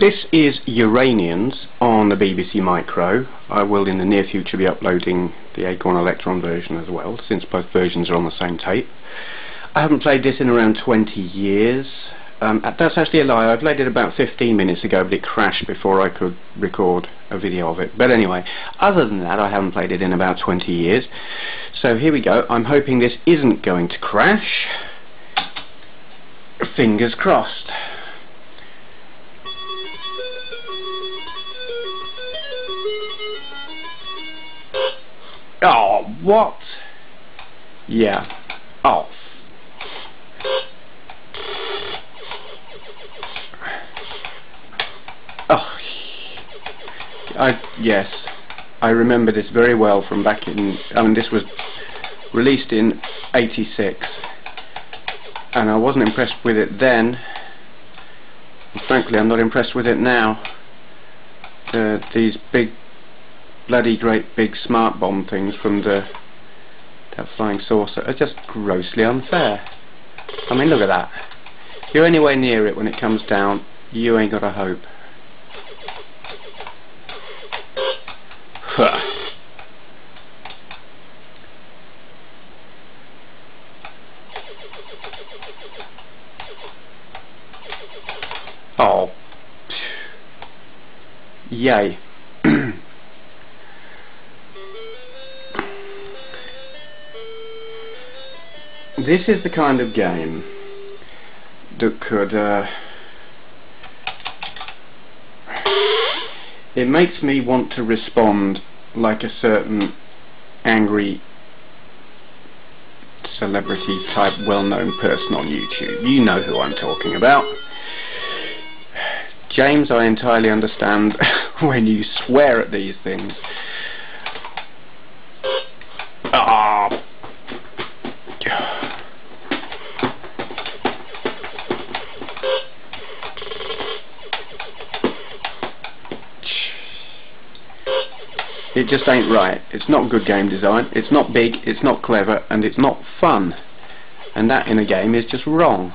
This is Uranians on the BBC Micro. I will in the near future be uploading the Acorn Electron version as well, since both versions are on the same tape. I haven't played this in around 20 years. Um, that's actually a lie. I played it about 15 minutes ago, but it crashed before I could record a video of it. But anyway, other than that, I haven't played it in about 20 years. So here we go. I'm hoping this isn't going to crash. Fingers crossed. What? Yeah. Oh. Oh. I, yes. I remember this very well from back in, I mean this was released in 86 and I wasn't impressed with it then frankly I'm not impressed with it now uh, these big bloody great big smart bomb things from the that flying saucer are just grossly unfair. I mean look at that. If you're anywhere near it when it comes down, you ain't got a hope. oh. Yay. This is the kind of game that could uh, it makes me want to respond like a certain angry celebrity type well-known person on YouTube. You know who I'm talking about. James I entirely understand when you swear at these things It just ain't right. It's not good game design. It's not big, it's not clever, and it's not fun. And that in a game is just wrong.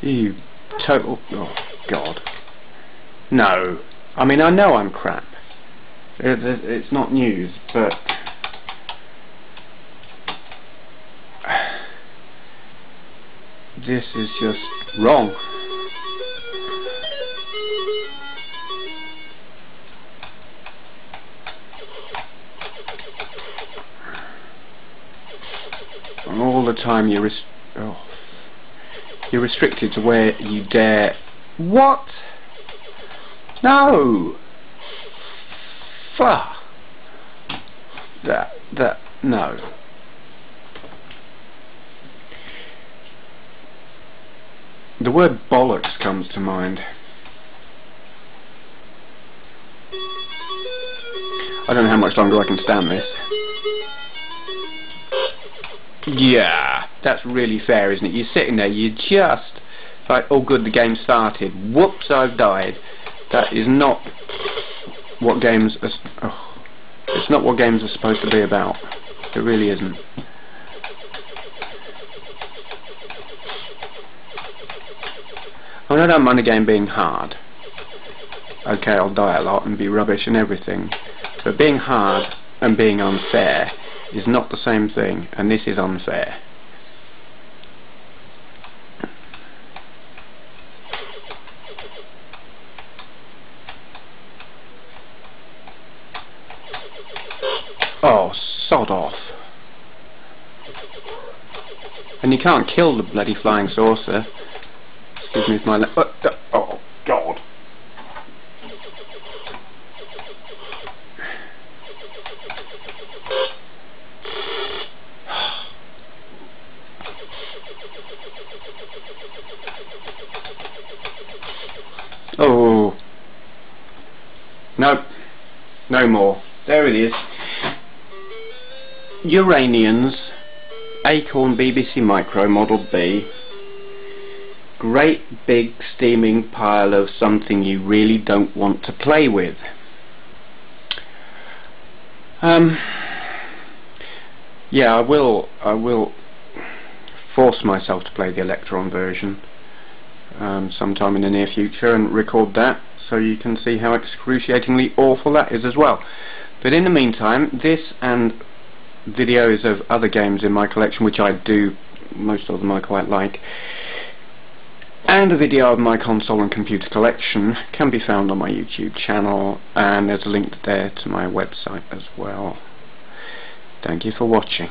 You total... Oh, God. No. I mean, I know I'm crap. It's not news, but... This is just wrong. And all the time you're oh, you're restricted to where you dare. What? No. Fuck that that no. The word bollocks comes to mind. I don't know how much longer I can stand this yeah, that's really fair, isn't it? You're sitting there, you just like, oh good, the game started. Whoops, I've died. That is not what games are. Oh, it's not what games are supposed to be about. It really isn't. I I don't mind a game being hard. Okay, I'll die a lot and be rubbish and everything. But being hard and being unfair is not the same thing and this is unfair. Oh, sod off. And you can't kill the bloody flying saucer. Excuse me if my... Uh, oh, God. No. No more. There it is. Uranians, Acorn BBC Micro Model B. Great big steaming pile of something you really don't want to play with. Um, yeah, I will. I will force myself to play the Electron version um, sometime in the near future and record that so you can see how excruciatingly awful that is as well. But in the meantime, this and videos of other games in my collection, which I do, most of them I quite like, and a video of my console and computer collection can be found on my YouTube channel, and there's a link there to my website as well. Thank you for watching.